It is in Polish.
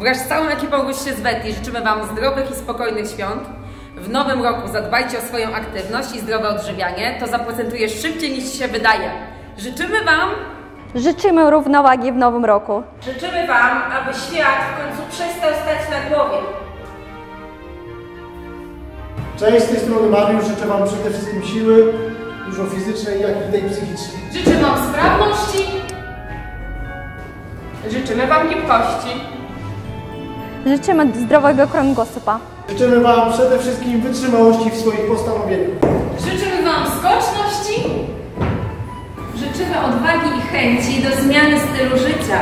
Wraz z całą ekipą Ruszcie z Betty życzymy Wam zdrowych i spokojnych świąt. W nowym roku zadbajcie o swoją aktywność i zdrowe odżywianie. To zaprocentuje szybciej niż się wydaje. Życzymy Wam Życzymy równowagi w nowym roku. Życzymy Wam, aby świat w końcu przestał stać na głowie. Cześć, z tej strony Mariusz. Życzę Wam przede wszystkim siły, dużo fizycznej, jak i tej psychicznej. Życzę Wam sprawności. Życzymy Wam gibkości. Życzymy zdrowego kręgosłupa. Życzymy Wam przede wszystkim wytrzymałości w swoich postanowieniach. Życzymy Wam skoczności. Życzymy odwagi i chęci do zmiany stylu życia.